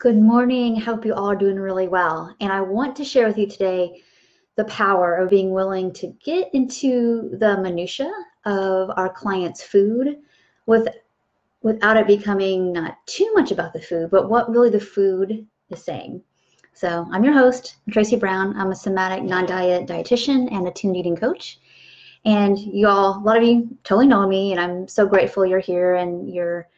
Good morning. Hope you all are doing really well. And I want to share with you today the power of being willing to get into the minutia of our clients' food with without it becoming not too much about the food, but what really the food is saying. So I'm your host, Tracy Brown. I'm a somatic non-diet dietitian and attuned eating coach. And you all, a lot of you totally know me, and I'm so grateful you're here and you're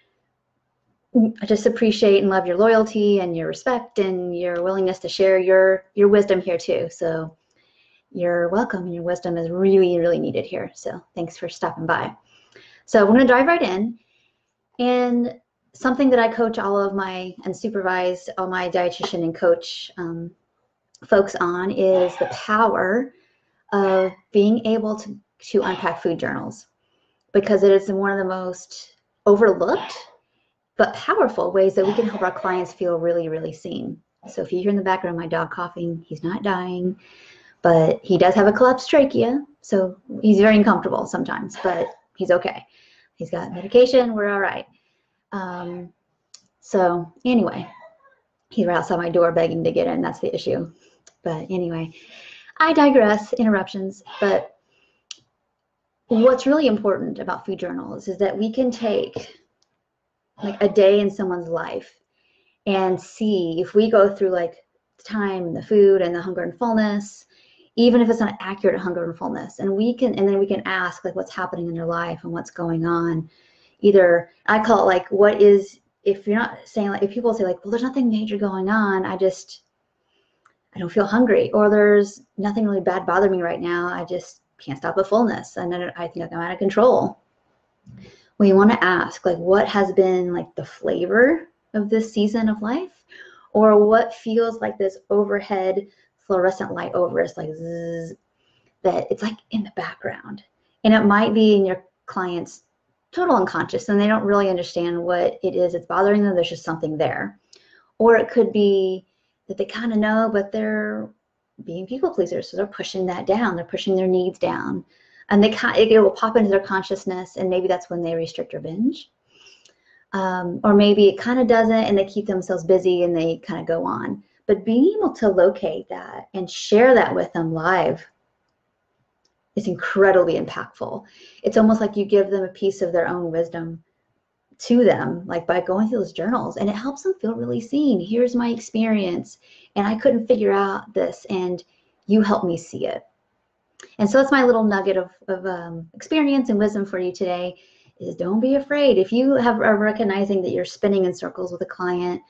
I just appreciate and love your loyalty and your respect and your willingness to share your your wisdom here too. So you're welcome and your wisdom is really, really needed here. So thanks for stopping by. So we're gonna dive right in. And something that I coach all of my and supervise all my dietitian and coach um, folks on is the power of being able to, to unpack food journals because it is one of the most overlooked but powerful ways that we can help our clients feel really, really seen. So if you hear in the background my dog coughing, he's not dying, but he does have a collapsed trachea, so he's very uncomfortable sometimes, but he's okay. He's got medication, we're all right. Um, so anyway, he's right outside my door begging to get in, that's the issue. But anyway, I digress, interruptions, but what's really important about food journals is that we can take like a day in someone's life and see if we go through like time and the food and the hunger and fullness even if it's not accurate hunger and fullness and we can and then we can ask like what's happening in your life and what's going on. Either i call it like what is if you're not saying like if people say like well there's nothing major going on. I just i don't feel hungry or there's nothing really bad bothering me right now. I just can't stop the fullness. And then i think i'm out of control we want to ask like what has been like the flavor of this season of life? Or what feels like this overhead fluorescent light over us like zzz, that it's like in the background? And it might be in your client's total unconscious and they don't really understand what it is that's bothering them there's just something there. Or it could be that they kind of know but they're being people pleasers so they're pushing that down they're pushing their needs down and they can it will pop into their consciousness and maybe that's when they restrict or binge um, or maybe it kind of doesn't and they keep themselves busy and they kind of go on. But being able to locate that and share that with them live is incredibly impactful. It's almost like you give them a piece of their own wisdom to them like by going through those journals and it helps them feel really seen. Here's my experience and i couldn't figure out this and you helped me see it and so that's my little nugget of, of um, experience and wisdom for you today is don't be afraid. If you have are recognizing that you're spinning in circles with a client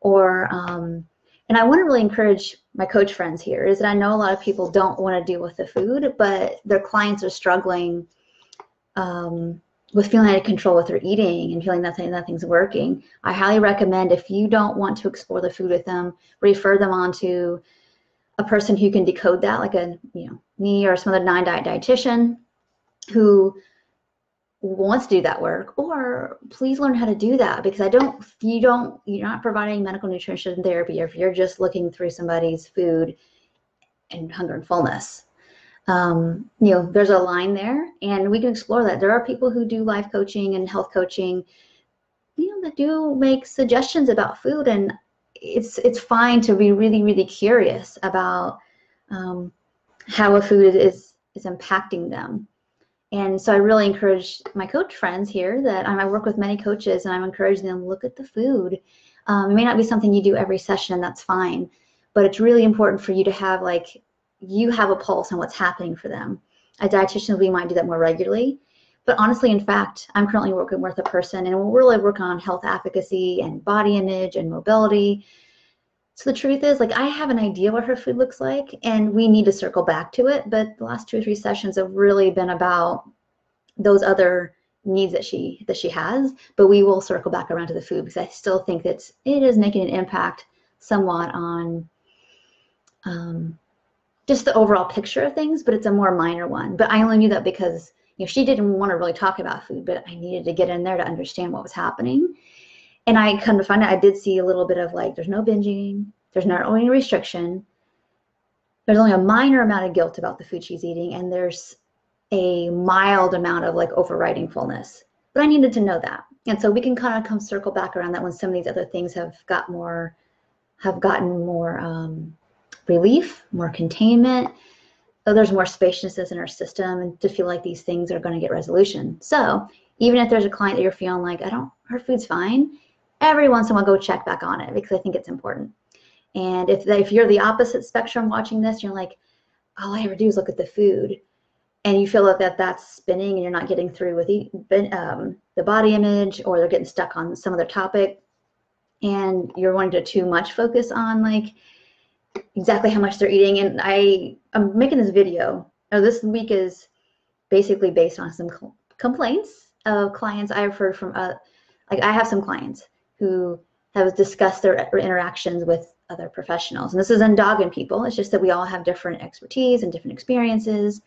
or, um, and I want to really encourage my coach friends here is that I know a lot of people don't want to deal with the food, but their clients are struggling um, with feeling out of control with their eating and feeling that nothing's working. I highly recommend if you don't want to explore the food with them, refer them on to a person who can decode that, like a you know me or some other non-diet dietitian who wants to do that work or please learn how to do that because i don't you don't you're not providing medical nutrition therapy if you're just looking through somebody's food and hunger and fullness. Um, you know there's a line there and we can explore that. There are people who do life coaching and health coaching you know that do make suggestions about food and it's it's fine to be really really curious about um, how a food is is impacting them. And so i really encourage my coach friends here that i work with many coaches and i'm encouraging them look at the food. Um, it may not be something you do every session that's fine but it's really important for you to have like you have a pulse on what's happening for them. A dietitian we might do that more regularly. But honestly, in fact, I'm currently working with a person and we're really work on health advocacy and body image and mobility. So the truth is, like, I have an idea what her food looks like, and we need to circle back to it. But the last two or three sessions have really been about those other needs that she that she has. But we will circle back around to the food because I still think that it is making an impact somewhat on um, just the overall picture of things. But it's a more minor one. But I only knew that because you know, she didn't want to really talk about food, but I needed to get in there to understand what was happening. And I come to find out I did see a little bit of like, there's no binging, there's not only restriction, there's only a minor amount of guilt about the food she's eating, and there's a mild amount of like overriding fullness. But I needed to know that. And so we can kind of come circle back around that when some of these other things have got more have gotten more um, relief, more containment. So there's more spaciousness in our system and to feel like these things are going to get resolution. So even if there's a client that you're feeling like, I don't, her food's fine, every once in a while go check back on it because I think it's important. And if, if you're the opposite spectrum watching this, you're like, all I ever do is look at the food. And you feel like that that's spinning and you're not getting through with um, the body image or they're getting stuck on some other topic. And you're wanting to too much focus on like exactly how much they're eating. And i i'm making this video. Now this week is basically based on some complaints of clients i've heard from uh, like i have some clients who have discussed their interactions with other professionals and this isn't dogging people it's just that we all have different expertise and different experiences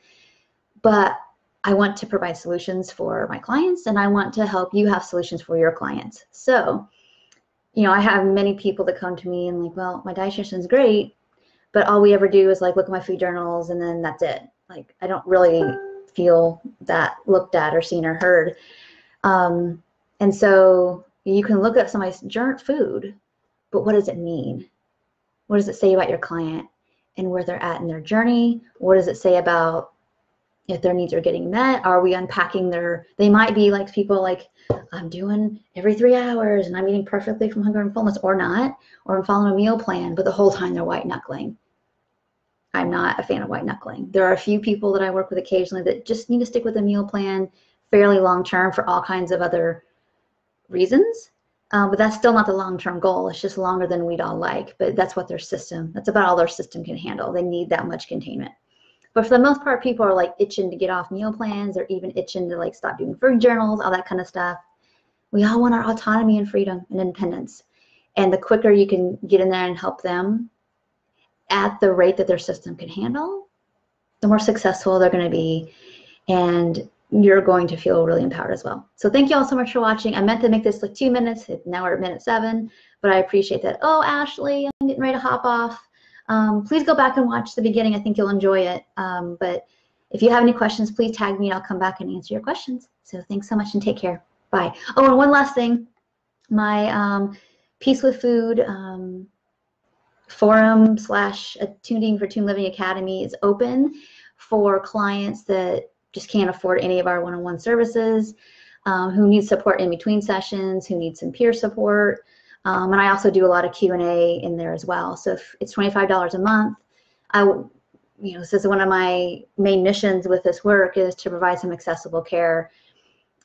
but i want to provide solutions for my clients and i want to help you have solutions for your clients so you know, I have many people that come to me and like, well, my dietitian's great, but all we ever do is like look at my food journals and then that's it. Like, I don't really feel that looked at or seen or heard. Um, and so you can look at somebody's food, but what does it mean? What does it say about your client and where they're at in their journey? What does it say about if their needs are getting met? Are we unpacking their, they might be like people like, I'm doing every three hours and I'm eating perfectly from hunger and fullness or not, or I'm following a meal plan, but the whole time they're white knuckling. I'm not a fan of white knuckling. There are a few people that I work with occasionally that just need to stick with a meal plan fairly long term for all kinds of other reasons. Um, but that's still not the long term goal. It's just longer than we'd all like. But that's what their system, that's about all their system can handle. They need that much containment. But for the most part, people are like itching to get off meal plans or even itching to like stop doing food journals, all that kind of stuff. We all want our autonomy and freedom and independence. And the quicker you can get in there and help them at the rate that their system can handle, the more successful they're going to be. And you're going to feel really empowered as well. So thank you all so much for watching. I meant to make this like two minutes. Now we're at minute seven, but I appreciate that. Oh, Ashley, I'm getting ready to hop off. Um, please go back and watch the beginning. I think you'll enjoy it. Um, but if you have any questions, please tag me and I'll come back and answer your questions. So thanks so much and take care. Bye. Oh, and one last thing. My um, Peace with Food um, forum slash tuning for Tune Living Academy is open for clients that just can't afford any of our one-on-one services, um, who need support in between sessions, who need some peer support, um, and I also do a lot of Q&A in there as well. So if it's $25 a month, I, you know, this is one of my main missions with this work is to provide some accessible care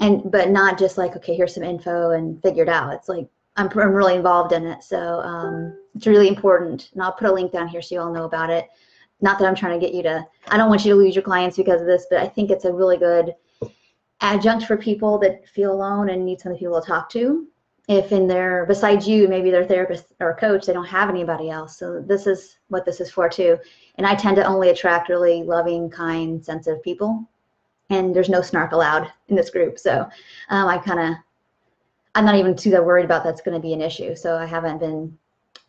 and, but not just like, okay, here's some info and figure it out. It's like, I'm, I'm really involved in it. So um, it's really important. And I'll put a link down here so you all know about it. Not that I'm trying to get you to, I don't want you to lose your clients because of this, but I think it's a really good adjunct for people that feel alone and need some people to talk to. If in their besides you maybe their therapist or coach they don't have anybody else. So this is what this is for too. And i tend to only attract really loving kind sensitive people. And there's no snark allowed in this group. So um, i kind of i'm not even too that worried about that's going to be an issue. So i haven't been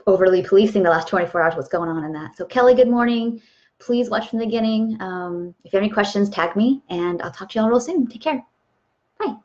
overly policing the last 24 hours what's going on in that. So kelly good morning. Please watch from the beginning. Um, if you have any questions tag me and i'll talk to you all real soon. Take care. Bye